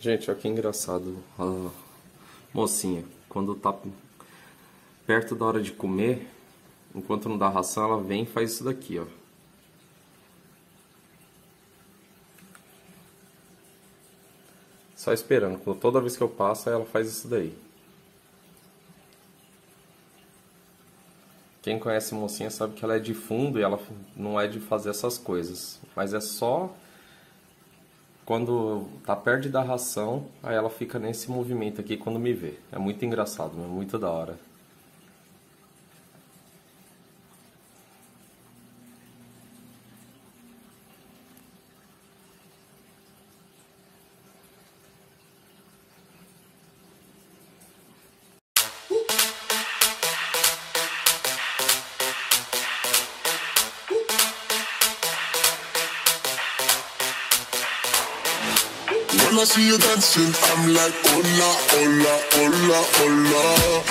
Gente, olha que engraçado. A mocinha, quando tá perto da hora de comer, enquanto não dá ração, ela vem e faz isso daqui, ó. Só esperando. Toda vez que eu passo, ela faz isso daí. Quem conhece mocinha sabe que ela é de fundo e ela não é de fazer essas coisas. Mas é só quando tá perto da ração, aí ela fica nesse movimento aqui quando me vê. É muito engraçado, é muito da hora. When I see you dancing, I'm like, hola, hola, hola, hola.